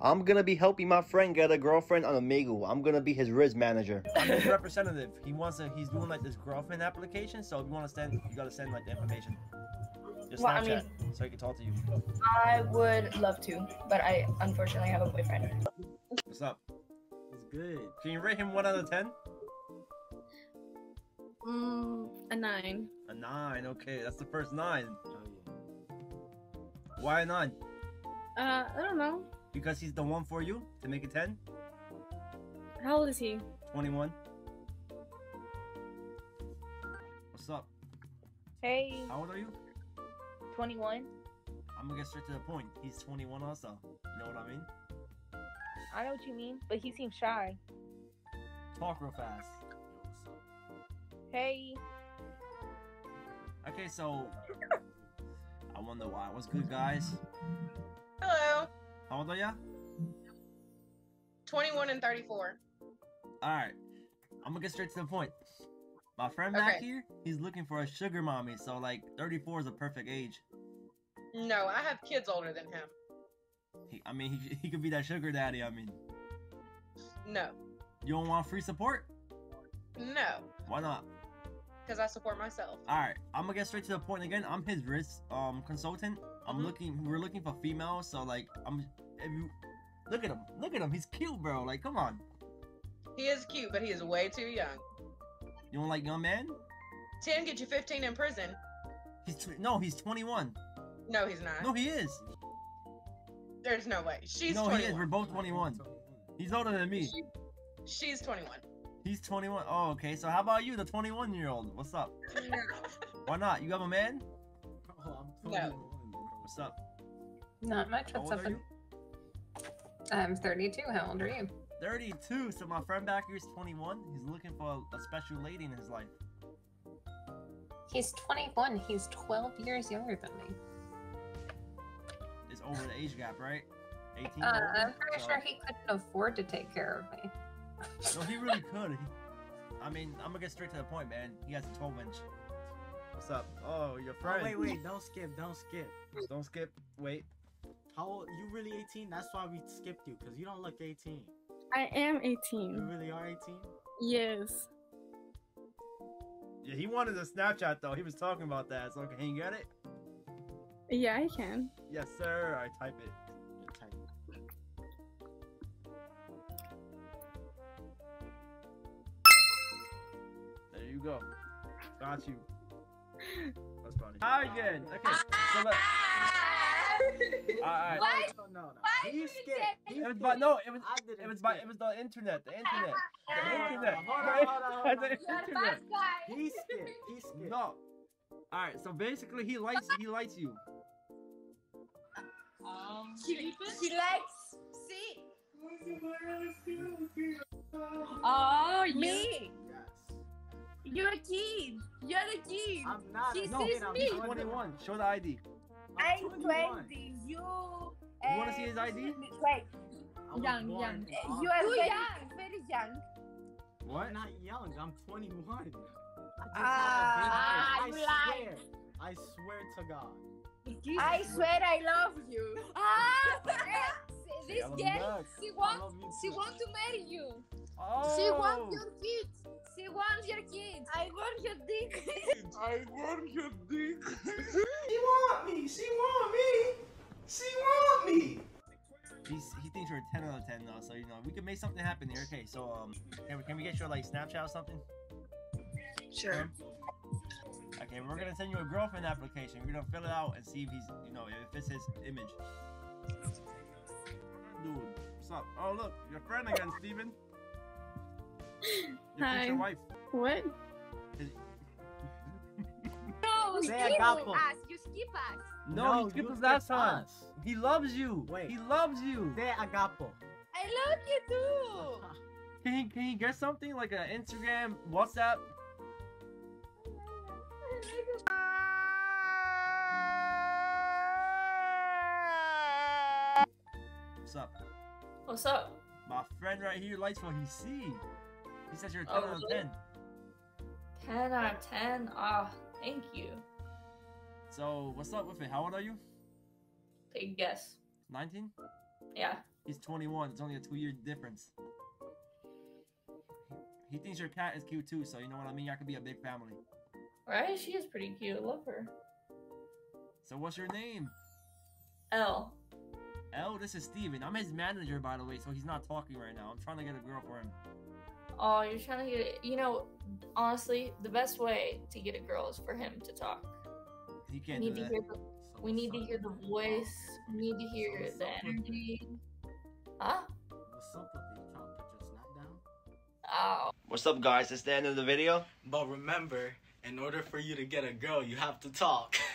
I'm gonna be helping my friend get a girlfriend on Omegle. I'm gonna be his Rizz manager. I'm his representative. He wants to. He's doing like this girlfriend application. So if you want to send, you gotta send like the information. Just Well, I Snapchat, so he can talk to you. I would love to, but I unfortunately have a boyfriend. What's up? It's good. Can you rate him one out of ten? Mm, a nine. A nine. Okay, that's the first nine. Oh. Why a nine? Uh, I don't know. Because he's the one for you to make it ten. How old is he? Twenty-one. What's up? Hey, How old are you? 21. I'm gonna get straight to the point. He's 21 also. You know what I mean? I know what you mean, but he seems shy. Talk real fast. Yo, what's up? Hey, Okay, so I wonder why. What's good, guys? Hello. How old are ya? 21 and 34. All right, I'm gonna get straight to the point. My friend back here, he's looking for a sugar mommy, so like 34 is a perfect age. No, I have kids older than him. He, I mean, he, he could be that sugar daddy. I mean, No. you don't want free support? No. Why not? Because I support myself. All right, I'm gonna get straight to the point again. I'm his risk um consultant. I'm Mhm. looking. We're looking for females, so like I'm. If you look at him, look at him. He's cute, bro. Like, come on. He is cute, but he is way too young. You don't like young man? 10 get you 15 in prison. He's tw- no, he's 21. No, he's not. No, he is. There's no way. She's no, 21. he is. We're both 21. He's older than me. She- She's 21. He's 21. Oh, okay. So how about you, the 21 year old? What's up? Why not? You have a man? Oh, I'm No. What's up? Not much. How What's old up? Are you? I'm 32. How old are you? 32. So my friend back here is 21. He's looking for a, a special lady in his life. He's 21. He's 12 years younger than me. It's over the age gap, right? 18. Uh, older? I'm pretty So- sure he couldn't afford to take care of me. No, he really could. He, I mean, I'm gonna get straight to the point, man. He has a 12 inch. What's up? Oh, your Oh, friend. wait, wait, don't skip, don't skip. Don't skip. Wait. How old? You really 18? That's why we skipped you, because you don't look 18. I am 18. You really are 18? Yes. Yeah, he wanted a Snapchat though. He was talking about that. So can you get it? Yeah, I can. Yes, sir. I type it. There you go. Got you. That's funny. Hi again. Okay. So let, Alright. Why- No, no, no. why He you skipped. He It was skipped. by no. It was. It was by. It was the internet. The internet. The internet. hold on, hold on, hold on. The internet. bad guy. He skipped. He skipped. No. All right. So basically, he likes. He likes you. Um, he, he likes. See? Oh, me. Yes. You're a kid. You're a kid. I'm not He a No, sees I'm me. 21. Show the ID. I'm 20. You. You wanna see his ID? Wait. I Young, born young. in You are Too very, young. very young. What? I'm not young. I'm 21. I Ah, had a you lie. I swear. I swear to God. I swear I love you. Ah, this girl, duck. she wants, she wants to marry you. Oh. She wants your kids. She wants your kids. I want your dick. I want your dick. 10 out of 10 though, so you know we can make something happen here. Okay, so um, can we, can we get your like Snapchat or something? Sure. Okay, we're gonna send you a girlfriend application. We're gonna fill it out and see if he's, you know, if it's his image. Dude, what's up? Oh look, your friend again, Steven. Your Hi. future wife. What? No, Say skip us. You skip us. No, No, he skipped you us last time. us. He loves you. Wait. He loves you. Say agapo. I love you too. Can he can he get something like an Instagram, WhatsApp? What's up? What's up? My friend right here likes what he sees. He says you're a 10 Oh, out of 10. 10 out of 10. Ah, thank you. So what's up with it? How old are you? Take a guess. 19? Yeah. He's 21. It's only a two-year difference. He thinks your cat is cute too, so you know what I mean. Y'all could be a big family. Right? She is pretty cute. I love her. So what's your name? L. L. This is Steven. I'm his manager, by the way, so he's not talking right now. I'm trying to get a girl for him. Oh, you're trying to get it. You know, honestly, the best way to get a girl is for him to talk. He We can't need do to that. hear the. We need to hear the voice. We need to hear the energy. Huh? What's up with you? Trying to put your snap down? Oh. What's up, guys? It's the end of the video. But remember, in order for you to get a girl, you have to talk.